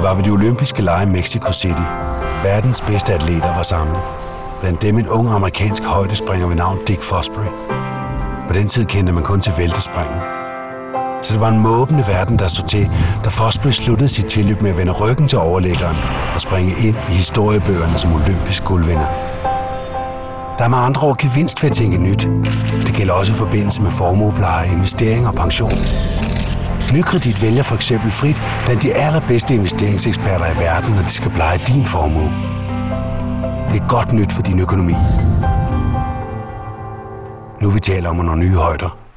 Det var ved de olympiske lege i Mexico City. Verdens bedste atleter var samlet. Blandt dem en ung amerikansk højdespringer ved navn Dick Fosbury. På den tid kendte man kun til væltespringen. Så det var en måbende verden, der så til, da Fosbury sluttede sit tilløb med at vende ryggen til overlæggeren og springe ind i historiebøgerne som olympisk guldvinder. Der er med andre ord gevinst ved at tænke nyt. Det gælder også i forbindelse med formuepleje, investeringer og pension. Nykredit vælger for eksempel frit blandt de allerbedste investeringseksperter i verden, når de skal pleje din formue. Det er godt nyt for din økonomi. Nu vi taler om nogle nye højder.